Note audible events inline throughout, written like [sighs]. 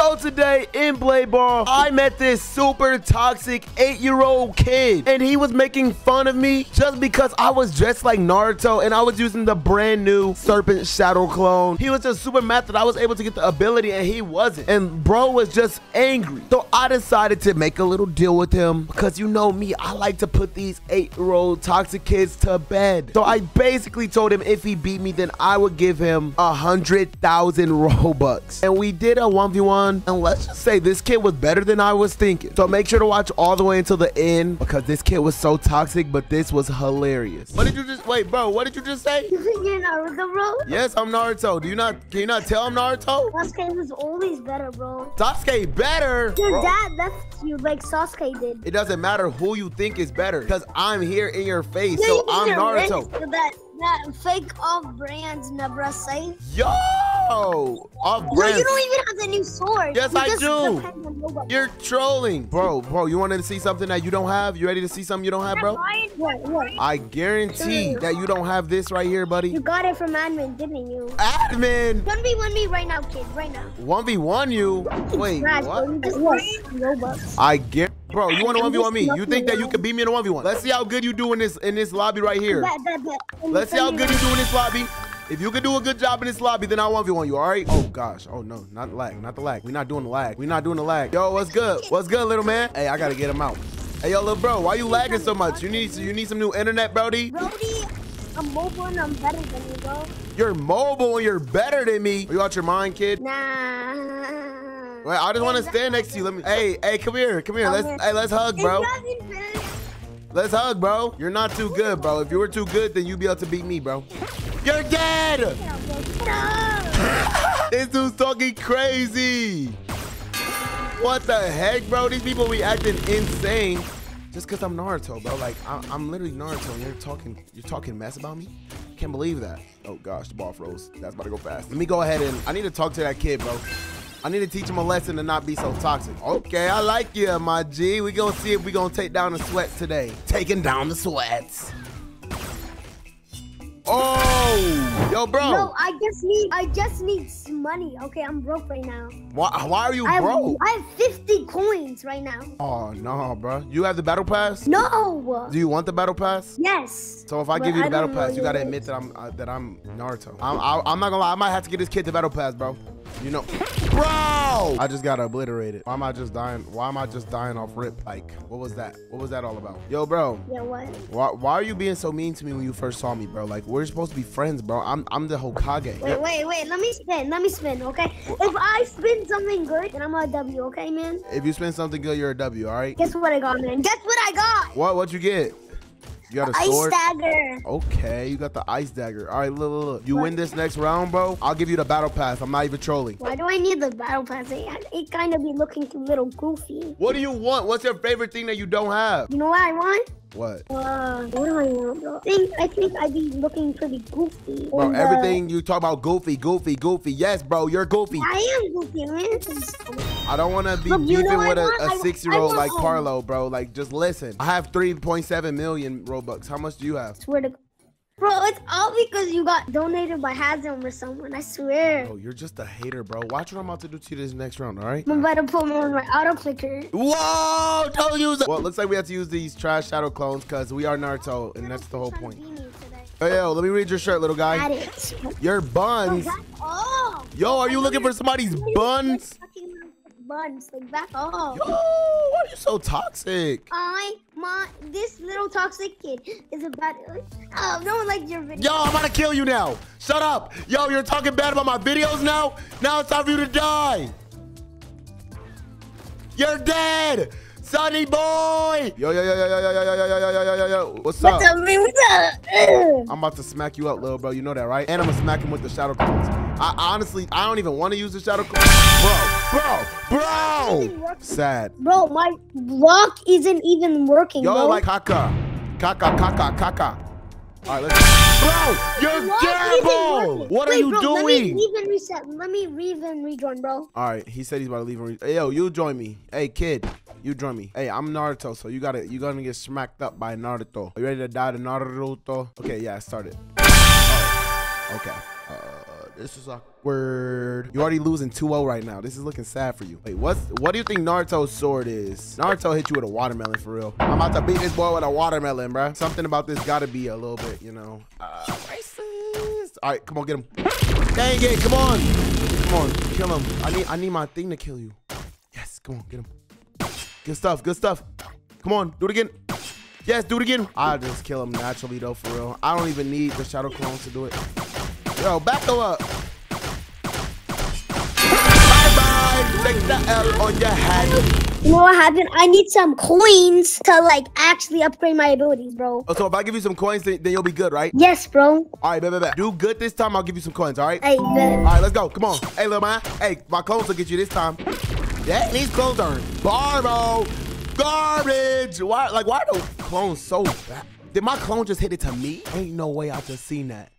So today in Blade Ball, I met this super toxic eight-year-old kid, and he was making fun of me just because I was dressed like Naruto and I was using the brand new Serpent Shadow clone. He was just super mad that I was able to get the ability and he wasn't. And bro was just angry. So I decided to make a little deal with him because you know me, I like to put these eight-year-old toxic kids to bed. So I basically told him if he beat me, then I would give him a hundred thousand [laughs] Robux. And we did a 1v1. And let's just say this kid was better than I was thinking. So make sure to watch all the way until the end because this kid was so toxic, but this was hilarious. What did you just wait, bro? What did you just say? You think you're Naruto, bro? Yes, I'm Naruto. Do you not can you not tell I'm Naruto? Sasuke was always better, bro. Sasuke better. Your Bro, dad left you like Sasuke did. It doesn't matter who you think is better because I'm here in your face. Yeah, So you I'm think you're rich, Naruto. That that fake off brands never safe. Yo! Off No, brand. you don't even have the new sword. Yes, I do. depend on Robux. You're trolling. Bro, bro, you wanted to see something that you don't have? You ready to see something you don't have, bro? What? What? I guarantee that you don't have this right here, buddy. You got it from admin, didn't you? Admin! One v one me right now, kid. Right now. 1v1 you? Wait, what? Just. I get Bro, you want to 1v1 me? You think that you could beat me in a 1v1? Let's see how good you do in this in this lobby right here. Let's see how good you do in this lobby. If you can do a good job in this lobby, then I'll 1v1 you, all right? Oh, gosh. Oh, no. Not the lag. Not the lag. We're not doing the lag. We're not doing the lag. Yo, what's good? What's good, little man? Hey, I got to get him out. Hey, yo, little bro, why you lagging so much? You need you need some new internet, Brody? Brody, I'm mobile and I'm better than you, bro. You're mobile and you're better than me. Are you out your mind, kid? Nah. Wait, I just want to stand next to you. Let me. Hey, hey, come here, come here. Let's, hey, let's hug, bro. Let's hug, bro. You're not too good, bro. If you were too good, then you'd be able to beat me, bro. You're dead. [laughs] This dude's talking crazy. What the heck, bro? These people be acting insane. Just cause I'm Naruto, bro. Like I, I'm literally Naruto, and you're talking, you're talking mess about me. Can't believe that. Oh gosh, the ball froze. That's about to go fast. Let me go ahead and I need to talk to that kid, bro. I need to teach him a lesson to not be so toxic. Okay, I like you, my G. We gonna see if we gonna take down the sweats today. Taking down the sweats. Oh, yo, bro. No, I just need I just need some money. Okay, I'm broke right now. Why, why are you I have, broke? I have 50 coins right now. Oh no, bro. You have the battle pass? No. Do you want the battle pass? Yes. So if I give you the I battle pass, you gotta admit that I'm uh, that I'm Naruto. I'm I, I'm not gonna lie. I might have to get this kid the battle pass, bro. You know, bro. I just got obliterated. Why am I just dying? Why am I just dying off rip? Like, what was that? What was that all about? Yo, bro. Yeah, what? Why, why are you being so mean to me when you first saw me, bro? Like, we're supposed to be friends, bro. I'm I'm the Hokage. Wait, wait, wait. Let me spin. Let me spin, okay? If I spin something good, then I'm a W, okay, man? If you spin something good, you're a W. All right. Guess what I got, man? Guess what I got? What? What'd you get? You got a Ice sword. dagger. Okay, you got the ice dagger. All right, look, look, look. You win this next round, bro. I'll give you the battle pass. I'm not even trolling. Why do I need the battle pass? It, it kind of be looking a little goofy. What do you want? What's your favorite thing that you don't have? You know what I want? What? Uh, what do I want, bro? I think I think I'd be looking pretty goofy. Bro, And, uh, everything you talk about goofy, goofy, goofy. Yes, bro, you're goofy. I am goofy, man. I don't want to be Look, beefing with a, want? I- a I six-year-old like Carlo, bro. Like, just listen. I have 3.7 million Robux. How much do you have? Swear to Bro, it's all because you got donated by Hazem or someone. I swear. Oh, you're just a hater, bro. Watch what I'm about to do to you this next round, all right? I'm about to put them on my auto clicker. Whoa! Don't use it. Well, it looks like we have to use these trash shadow clones because we are Naruto, and that's the whole point. Hey, yo, let me read your shirt, little guy. Got it. Your buns. Off. Yo, are you looking for somebody's buns? Buns, like back off. Yo, why are you so toxic? I, my, this little toxic kid is about. Oh, no one liked your video. Yo, I'm about to kill you now. Shut up. Yo, you're talking bad about my videos now? Now it's time for you to die. You're dead. Sonny boy. Yo, yo, yo, yo, yo, yo, yo, yo, yo, yo, yo, yo, yo, yo. What's up? What's up, man? What's up? I'm about to smack you up, little bro. You know that, right? And I'm gonna smack him with the shadow clones. I honestly, I don't even want to use the shadow clones. Bro, bro, bro. Sad. Bro, my block isn't even working, Yo, bro. like caca. Caca, caca, caca. All right, let's Bro, you're Block terrible. working. What are you bro, Let me leave and reset. Let me leave and rejoin, bro. All right, he said he's about to leave. And re- hey, yo, you join me. Hey, kid, you join me. Hey, I'm Naruto, so you gotta, you gonna get smacked up by Naruto. Are you ready to die to Naruto? Okay, yeah, I started. Oh, okay. Uh, This is awkward. You're already losing 2-0 right now. This is looking sad for you. Wait, what's what do you think Naruto's sword is? Naruto hit you with a watermelon for real. I'm about to beat this boy with a watermelon, bruh. Something about this gotta be a little bit, you know, uh, racist. All right, come on, get him. Dang it, come on. Come on, kill him. I need I need my thing to kill you. Yes, come on, get him. Good stuff, good stuff. Come on, do it again. Yes, do it again. I'll just kill him naturally though, for real. I don't even need the shadow clones to do it. Yo, back up. Bye-bye. Take the L on your head. You know what happened? I need some coins to like actually upgrade my abilities, bro. Oh, so if I give you some coins, then, then you'll be good, right? Yes, bro. All right, bet, bet, bet. Do good this time. I'll give you some coins, all right? Hey, All bet. right, let's go. Come on. Hey, little man. Hey, my clones will get you this time. Yeah, these clones are barbo. Garbage. Why, like, why are the clones so bad? Did my clone just hit it to me? Ain't no way I just seen that.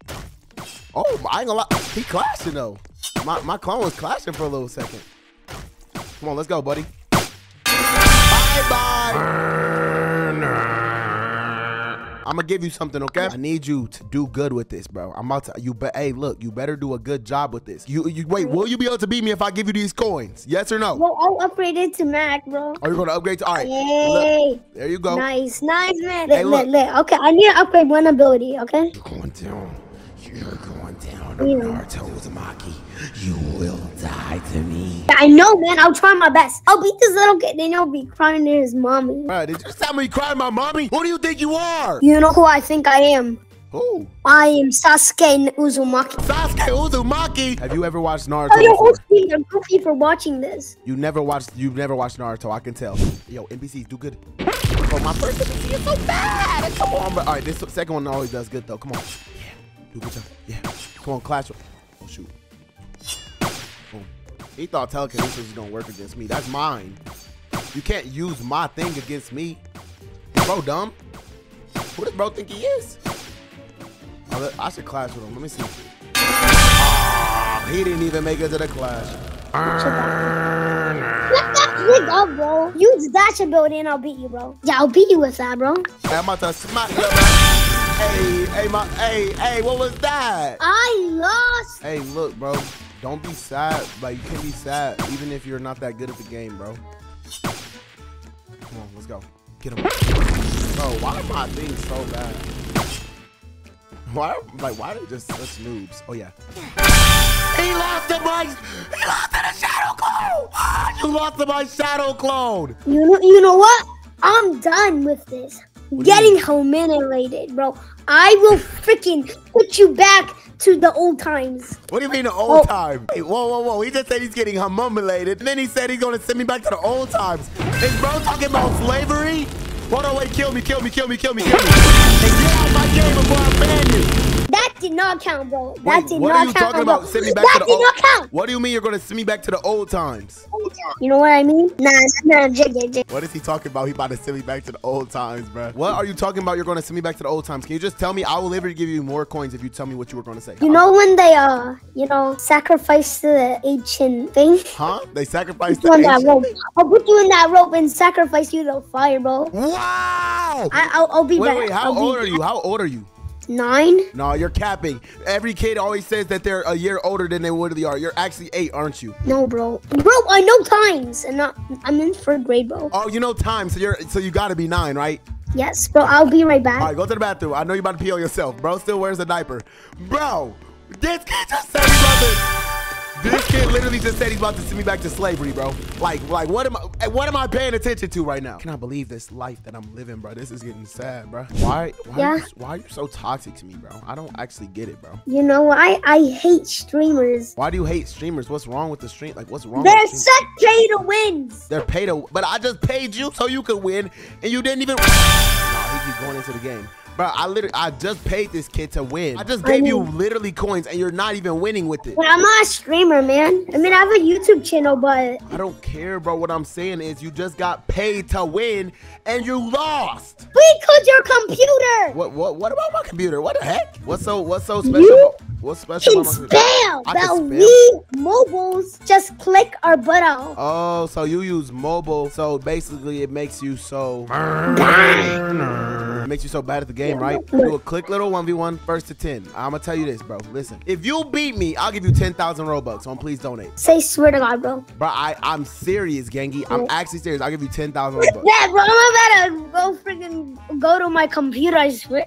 Oh, I ain't gonna lie. Oh, he clashing, though. My, my clone was clashing for a little second. Come on, let's go, buddy. Bye-bye. I'm gonna give you something, okay? I need you to do good with this, bro. I'm about to. You bet. Hey, look, you better do a good job with this. You, you wait. Will you be able to beat me if I give you these coins? Yes or no? Bro, I'll upgrade it to Mac, bro. Are you gonna upgrade to? All right. Yay. Look, there you go. Nice, nice, man. Hey, Lit, lit, look. Okay, I need to upgrade one ability, okay? You're going down. You're going down. Yeah. Naruto Uzumaki. You will die to me. I know, man. I'll try my best. I'll beat this little kid, then he'll be crying to his mommy. Bro, did you just tell me you cried my mommy? Who do you think you are? You know who I think I am? Who? I am Sasuke Uzumaki. Sasuke Uzumaki. Have you ever watched Naruto? Oh, your whole before? team are goofy for watching this. You never watched. You've never watched Naruto. I can tell. Yo, NPCs do good. Oh, my first NPC is so bad. Come on, but all right. This second one always does good though. Come on. Yeah, do a good job. Yeah. Come on, clash. Oh shoot. Boom. He thought telekinesis was gonna work against me. That's mine. You can't use my thing against me. Bro, dumb. Who does bro think he is? Oh, I should clash with him. Let me see. Ah, he didn't even make it to the clash. Let that click up, bro. Use dash ability and I'll beat you, bro. Yeah, I'll beat you with that, bro. I'm about to smack you, man. Hey, hey, my, hey, hey, what was that? I lost. Hey, look, bro. Don't be sad. Like, you can be sad even if you're not that good at the game, bro. Come on, let's go. Get him. Bro, why are my things so bad? Why, like, why are they just such noobs? Oh, yeah. He lost to my, he lost to the shadow clone. Ah, You lost to my shadow clone. You know, you know what? I'm done with this. Getting humiliated, bro. I will freaking put you back to the old times. What do you mean the old Oh. time? Hey, whoa, whoa, whoa. He just said he's getting humiliated. And then he said he's going to send me back to the old times. Is bro talking about slavery? Hold on, wait. Kill me, kill me, kill me, kill me, kill me. And get out my game before I ban you. That did not count, bro. That Wait, did what not are you count. talking bro. about? Send me back that to the did old not count. What do you mean you're going to send me back to the old times? You know what I mean? Nah, nah, nah, jig, jig, jig. What is he talking about? He about to send me back to the old times, bro. What are you talking about? You're going to send me back to the old times. Can you just tell me? I will literally give you more coins if you tell me what you were going to say. You know when they uh, you know, sacrifice the ancient thing? Huh? They sacrifice the on that rope. ancient- I'll put you in that rope and sacrifice you to fire, bro. Wow! I, I'll, I'll be Wait, back. wait, how I'll old are you? How old are you? Nine? No, you're capping. Every kid always says that they're a year older than they really are. You're actually eight, aren't you? No, bro. Bro, I know times, and not, I'm in third grade, bro. Oh, you know time, so you're so you gotta be nine, right? Yes, bro. I'll be right back. All right, go to the bathroom. I know you're about to pee on yourself. Bro still wears a diaper. Bro, this kid just said to. This kid literally just said he's about to send me back to slavery, bro. Like, like what am I? What am I paying attention to right now? Can I believe this life that I'm living, bro? This is getting sad, bro. Why? Why, are, you, why are you so toxic to me, bro? I don't actually get it, bro. You know, I I hate streamers. Why do you hate streamers? What's wrong with the stream? Like, what's wrong? They're such pay to wins. They're paid to, but I just paid you so you could win, and you didn't even. [laughs] Nah, he keep going into the game, bro. I literally, I just paid this kid to win. I just I gave you literally coins, and you're not even winning with it. But I'm not a streamer, man. I mean, I have a YouTube channel, but I don't care, bro. What I'm saying is, you just got paid to win, and you lost. because your computer. What, what, what about my computer? What the heck? What's so, what's so special? You, about- What's special Can about my computer? spam. I That we mobiles just click our butt out. Oh, so you use mobile. So basically, it makes you so. It makes you so bad at the game, right? Do a quick little 1v1, first to 10. I'm gonna tell you this, bro. Listen, if you beat me, I'll give you 10,000 Robux. So please donate. Say swear to God, bro. Bro, I, I'm serious, Gengi. I'm actually serious. I'll give you 10,000 Robux. Yeah, bro, I'm about to go freaking go to my computer. I swear.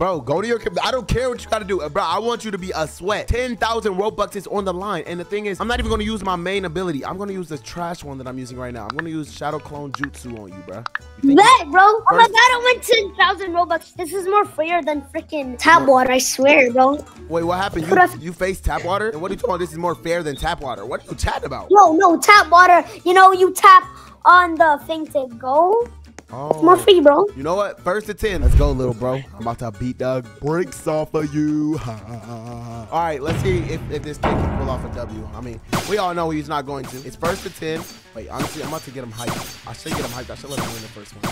Bro, go to your computer. I don't care what you gotta do. Uh, bro, I want you to be a sweat. 10,000 Robux is on the line. And the thing is, I'm not even gonna use my main ability. I'm gonna use the trash one that I'm using right now. I'm gonna use Shadow Clone Jutsu on you, bro. You Bet, bro. Oh my God, I went ten thousand robux. This is more fair than freaking tap water. I swear, bro. Wait, what happened? You, you face tap water? And what are you talking about? This is more fair than tap water. What are you chatting about? No, no, tap water. You know, you tap on the thing to go. Oh. More Oh. free, bro. You know what? First to 10. Let's go, little bro. I'm about to beat the brakes off of you. [laughs] all right, let's see if, if this kid can pull off a W. I mean, we all know he's not going to. It's first to 10. Wait, honestly, I'm about to get him hyped. I should get him hyped. I should let him win the first one.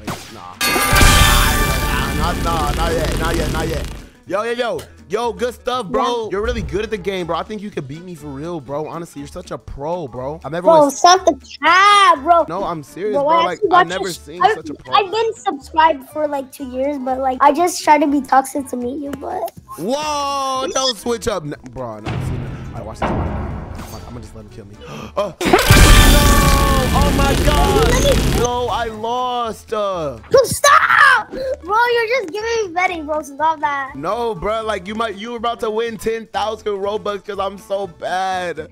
Wait, nah. Nah, nah, nah, not yet, not yet, not yet. Yo, yo, yo, yo, good stuff, bro. You're really good at the game, bro. I think you could beat me for real, bro. Honestly, you're such a pro, bro. I've never Bro, was- stop the cap, bro. No, I'm serious, Bro, bro. I Like, I've never seen I- such a pro. I've been subscribed for like two years, but like I just try to be toxic to meet you, but Whoa! Don't switch up, no, bro. No, see, no. All right, watch this. I'm gonna just let him kill me. [gasps] Oh, [laughs] no! Oh my God! No, I lost. Uh, stop, bro. You're just giving me betting, bro. Stop that. no, bro. Like you might, you were about to win ten thousand robux because I'm so bad.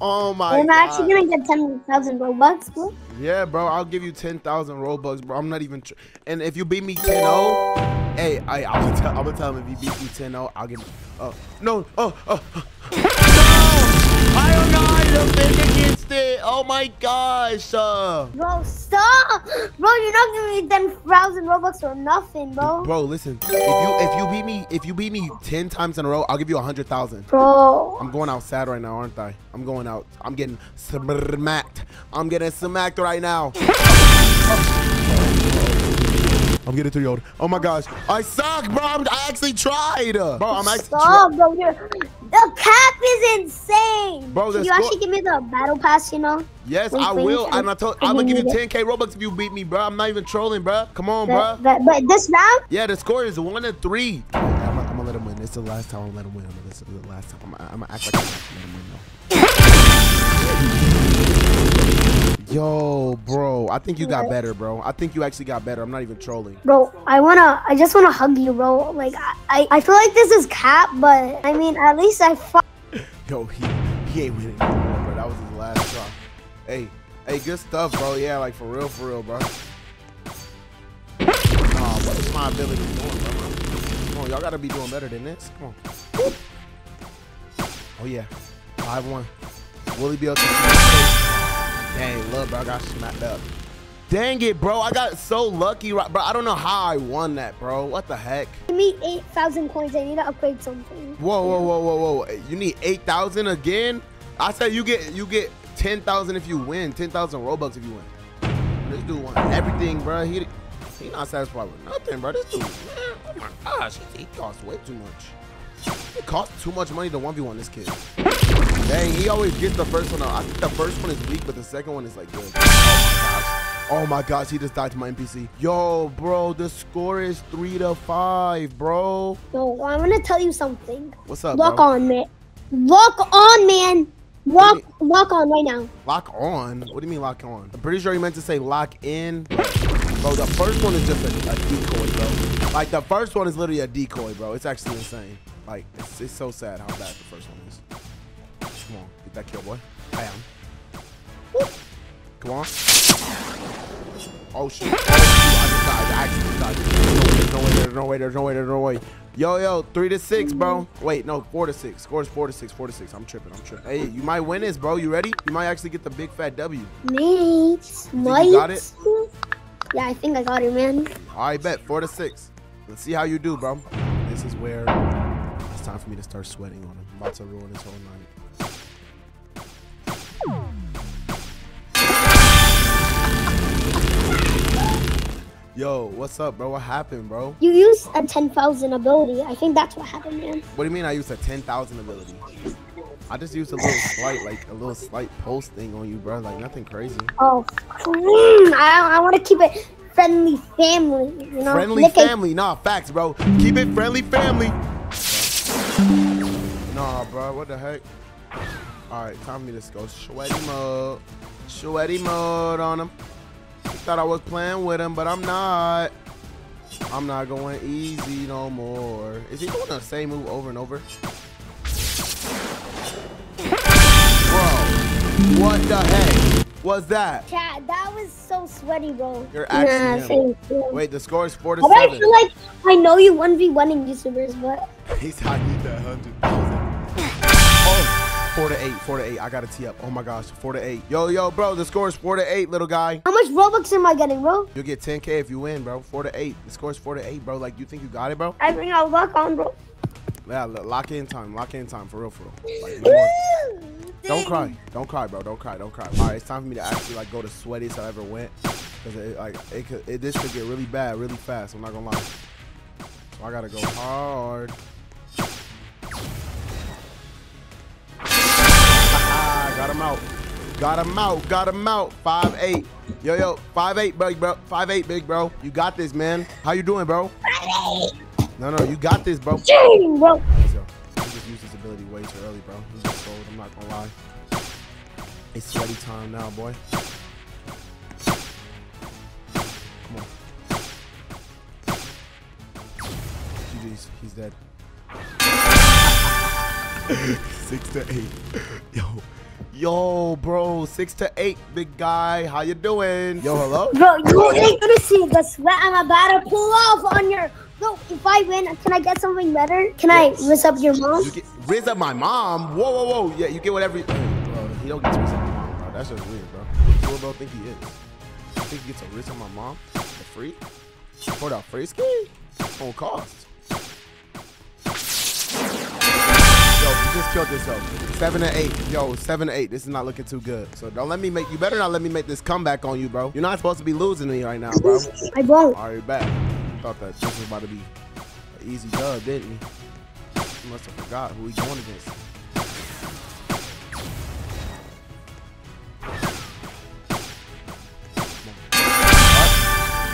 Oh my I'm God. actually gonna get ten thousand robux, bro. Yeah, bro. I'll give you ten thousand robux, bro. I'm not even. And if you beat me 10-0, hey, I, I'm gonna tell, I'm gonna tell him if you beat me 10-0, I'll give. Oh no! Oh, oh, oh. No! I don't know how to defend against it. Oh my gosh! Uh, Bro, stop, bro. You're not giving me ten thousand robux or nothing, bro. bro, listen. If you if you beat me if you beat me ten times in a row, I'll give you a hundred thousand. Bro, I'm going out sad right now, aren't I? I'm going out. I'm getting smacked. I'm getting smacked right now. [laughs] I'm getting three old. Oh my gosh. I suck, bro. I'm, I actually tried. Bro, I'm actually stop, bro. You're, the cap is insane. Bro, Can you actually give me the battle pass? You know, Yes, Wait, I wait, will. wait. And I told I I'm gonna give you 10k Robux if you beat me, bro. I'm not even trolling, bro. Come on, but, bro. but, but this round, Yeah, the score is one and three. I'm gonna, I'm gonna let him win. This is the last time I'm gonna let him win. This is the last time. I'm, I'm gonna act like I'm gonna let him win though. [laughs] Yo, bro. I think you got better, bro. I think you actually got better. I'm not even trolling. bro. I wanna, I just wanna hug you, bro. Like I, I, feel like this is cap, but I mean, at least I. [laughs] Yo, he he ain't winning anymore, bro. That was his last try. Hey, hey, good stuff, bro. Yeah, like for real, for real, bro. Nah, what is my ability doing, bro? Come on, y'all gotta be doing better than this. Come on. Oh yeah, five one. Will he be able to? Dang, look, bro, I got smacked up. Dang it, bro. I got so lucky, right, bro. I don't know how I won that, bro. What the heck? Give me eight thousand coins. I need to upgrade something. Whoa, whoa, whoa, whoa, whoa! You need eight thousand again? I said you get you get ten thousand if you win, ten thousand robux if you win. This dude want everything, bro. He he not satisfied with nothing, bro. This dude, man, oh my gosh, he, he costs way too much. It costs too much money to one v one this kid. Dang, he always gets the first one. Out. I think the first one is weak, but the second one is like good. Oh my gosh. Oh my gosh, he just died to my NPC. Yo, bro, the score is three to five, bro. No, I'm gonna tell you something. What's up, Lock bro? on, man. Lock on, man. Lock, lock on right now. Lock on? What do you mean lock on? I'm pretty sure you meant to say lock in. Bro, the first one is just a, a decoy, bro. Like, the first one is literally a decoy, bro. It's actually insane. Like, it's, it's so sad how bad the first one is. Come on, get that kill, boy. Bam. Come on. Oh, shit. I just died. I actually died. There's no way, there's no way, there's no way, there's no way. Yo, yo, three to six, bro. Wait, no, four to six. Scores four to six, four to six. I'm tripping, I'm tripping. Hey, you might win this, bro. You ready? You might actually get the big fat W. Mate, you mate. got it? Yeah, I think I got it, man. All right, bet. Four to six. Let's see how you do, bro. This is where it's time for me to start sweating on him. I'm about to ruin his whole night. Yo, what's up, bro? What happened, bro? You used a 10,000 ability. I think that's what happened, man. What do you mean I used a 10,000 ability? I just used a little slight, like a little slight post thing on you, bro. Like nothing crazy. Oh, mm, I, I want to keep it friendly family, you know? Friendly Nick family. Nah, facts, bro. Keep it friendly family. Nah, bro. What the heck? All right, time for me to go sweaty mode. Sweaty mode on him. Thought I was playing with him, but I'm not. I'm not going easy no more. Is he doing the same move over and over? Bro, what the heck was that? Chat, that was so sweaty, bro. You're actually Nah, him. thank. Wait, the score is four to But I seven. feel like I know you 1v1 in YouTubers, but [laughs] He's I need that hundred thousand. Oh, four to eight, four to eight. I gotta tee up. Oh my gosh, four to eight. Yo, yo, bro, the score is four to eight, little guy. how much Robux am I getting, bro? You'll get 10k if you win, bro. Four to eight. The score is four to eight, bro. Like, you think you got it, bro? I think I'll lock on, bro. Yeah, lo- lock in time. Lock in time for real, for real. Like, no. Don't cry. Don't cry, bro. Don't cry. Don't cry. All right, it's time for me to actually like go to sweatiest I ever went. Cause it, like it could, it, this could get really bad, really fast. I'm not gonna lie. So I gotta go hard. Got him out. Got him out. Got him out. Five eight. Yo yo. Five eight, big bro. Five eight, big bro. You got this, man. How you doing, bro? No no, you got this, bro. Dang, bro. So, he just used his ability way too early, bro. He's just old, I'm not gonna lie. It's sweaty time now, boy. Come on. GG's, he's dead. Six to eight. Yo. Yo, bro, six to eight, big guy. How you doing? Yo, hello? Bro, you ain't gonna see the sweat I'm about to pull off on your. Bro, if I win, can I get something better? Can Yes. I mess up your mom? You get Riz up my mom. Whoa, whoa, whoa. Yeah, you get whatever. You, bro, he don't get to Riz up my mom, bro. That's just weird, bro. Who the bro think he is? I think he gets a Riz up my mom for free? For the free ski? On cost. Just killed yourself. Seven to eight. Yo, seven to eight. This is not looking too good. So don't let me make. You better not let me make this comeback on you, bro. You're not supposed to be losing me right now, bro. I won't. All right, back. Thought that this was about to be an easy dub, didn't he? He must have forgot who he going against.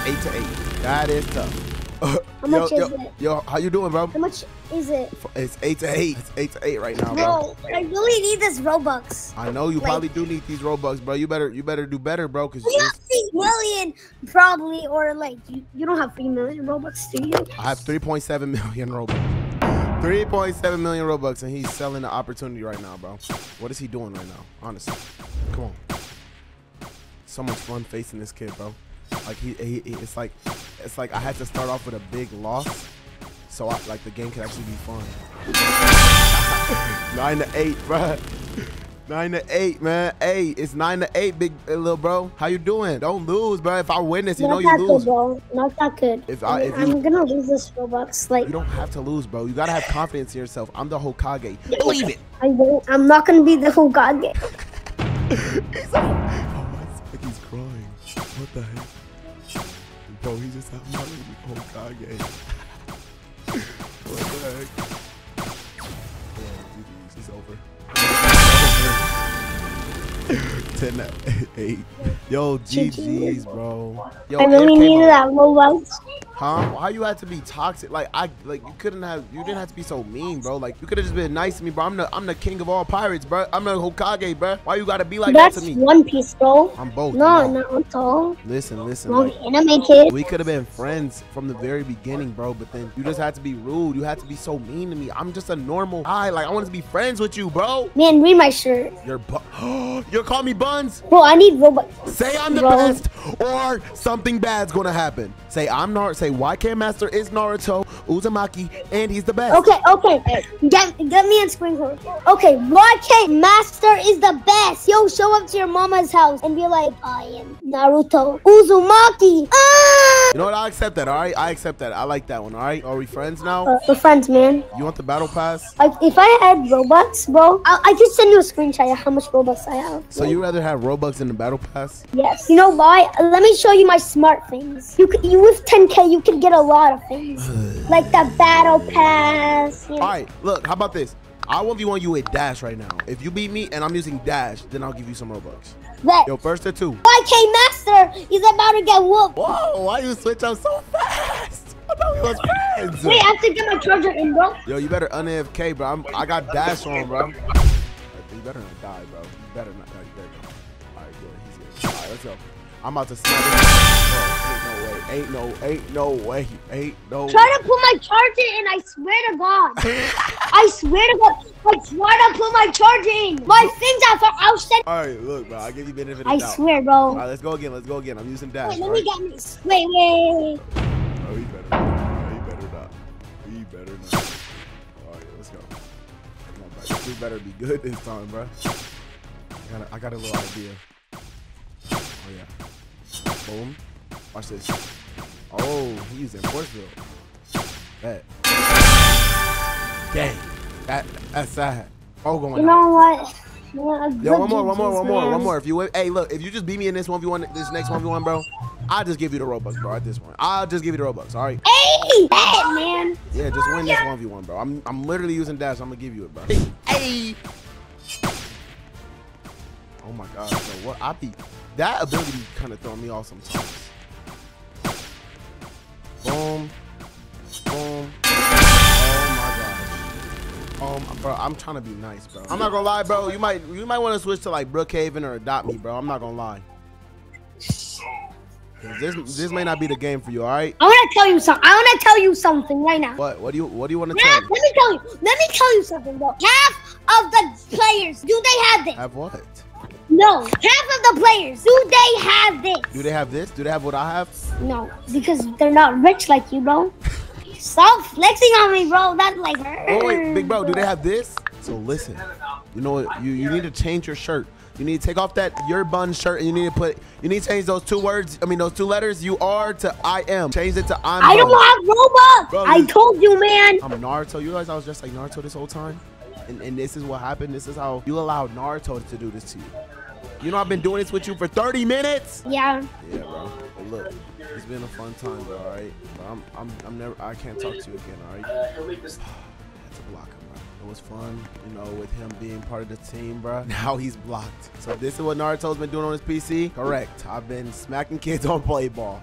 Eight to eight. That is tough. How much yo, is yo, it? Yo, how you doing, bro? How much is it? It's eight to eight. It's eight to eight right now, bro. Bro, I really need this Robux. I know you Like- probably do need these Robux, bro. You better, you better do better, bro. Cause We it's- have three million, probably, or like you, you don't have three million Robux, do you? I have 3.7 million Robux. 3.7 million Robux, and he's selling the opportunity right now, bro. What is he doing right now? Honestly, come on. So much fun facing this kid, bro. Like he, he, he- it's like, it's like I had to start off with a big loss, so I, like the game could actually be fun. [laughs] nine to eight, bro. Nine to eight, man. Hey, it's nine to eight, big little bro. How you doing? Don't lose, bro. If I win this, you know Not you that lose. good, bro. Not that good. If I- if I'm you- gonna lose this Robux. Like You don't have to lose, bro. You gotta have confidence in yourself. I'm the Hokage. Believe it. I won't. I'm not gonna be the Hokage. [laughs] He's oh, he's crying. What the heck? Bro, he just had my little Hokage. what the heck? Oh, GG's. It's over. [laughs] 10 to 8. Yo, GG's, bro. Yo, I really needed that Robux. Huh? Why you had to be toxic? Like I like you couldn't have you didn't have to be so mean, bro. Like you could have just been nice to me, bro. I'm the I'm the king of all pirates, bro. I'm the Hokage, bro. Why you gotta be like That's that to me? One Piece, bro. I'm both. No, I'm all- no. Listen, listen. Wrong Like, anime kid. we could have been friends from the very beginning, bro. But then you just had to be rude. You had to be so mean to me. I'm just a normal guy. Like I wanted to be friends with you, bro. Man, read my shirt. You're bu- [gasps] you're calling me buns. Bro, I need Robux. Say I'm the Bro. best, or something bad's gonna happen. Say I'm not. Say YK Master is Naruto, Uzumaki, and he's the best. Okay, okay. Get, get me in sprinkler. Okay, YK Master is the best. Yo, show up to your mama's house and be like, I am Naruto Uzumaki. Ah! You know what? I accept that. All right, I accept that. I like that one. All right, are we friends now? Uh, we're friends, man. You want the battle pass? Like, if I had Robux, bro, I, I could send you a screenshot of how much Robux I have. So you rather have Robux in the battle pass? Yes. You know why? Let me show you my smart things. You you with 10k, you can get a lot of things, [sighs] like the battle pass. You know. All right, look. How about this? I will be on you with Dash right now. If you beat me and I'm using Dash, then I'll give you some Robux. That Yo, first or two. YK Master is about to get whooped. Whoa, why you switch up so fast? [laughs] I thought we was friends. Wait, I have to get my charger in, bro. Yo, you better un-AFK, bro. I'm, I got Dash on, bro. You better not die, bro. You better not die. You better not. All right, good. He's good. All right, let's go. I'm about to snap it. Ain't no way. Ain't no way. Ain't no Try to put my charger in, I swear to God. [laughs] I swear to God. I try to put my charger in. My things are for outside. All right, look, bro. I'll give you benefit of I doubt. swear, bro. right, let's go again. Let's go again. I'm using Dash. Wait, let all me get me. Wait, wait. Oh, he better not. Oh, he better not. He better not. All right, let's go. Come on, bro. This better be good this time, bro. I got a, I got a little idea. Oh, yeah. Boom. Watch this. Oh, he's using force field. Bet. Dang. That, that's sad. Oh, going You out. know what? Yeah, Yo, one more, one more, one more, man. one more. If you win, hey, look, if you just beat me in this one v one, this next one v one, bro, I'll just give you the robux, bro. At this one, I'll just give you the robux. All right. Hey, bad man. Yeah, just win this one v one, bro. I'm I'm literally using dash. I'm gonna give you it, bro. Hey. Oh my god, bro. What I be that ability kind of throwing me off sometimes. Boom. Boom. Oh my gosh. Um, bro, I'm trying to be nice, bro. I'm not gonna lie, bro. You might you might want to switch to like Brookhaven or Adopt Me, bro. I'm not gonna lie. This this may not be the game for you, all right? I want to tell you something. I want to tell you something right now. What what do you what do you want to tell let me? me tell you. Let me tell you something, bro. Half of the players, do they have this? Have what? No. Half of the players, do they have this? Do they have this? Do they have what I have? No, because they're not rich like you, bro. Stop flexing on me, bro. That's like. Oh wait, big bro, do they have this? So listen, you know what? You you need to change your shirt. You need to take off that your bun shirt and you need to put you need to change those two words. I mean those two letters. You are to I am. Change it to I'm. I don't have Robux. I told you, man. I'm Naruto. You realize I was just like Naruto this whole time? And, and this is what happened. This is how you allowed Naruto to do this to you. You know I've been doing this with you for 30 minutes. Yeah. Yeah, bro. But look, it's been a fun time, bro. All right. But I'm, I'm, I'm never. I can't talk to you again. All right. [sighs] That's a block him, bro. It was fun, you know, with him being part of the team, bro. [laughs] Now he's blocked. So this is what Naruto's been doing on his PC. Correct. I've been smacking kids on Blade Ball.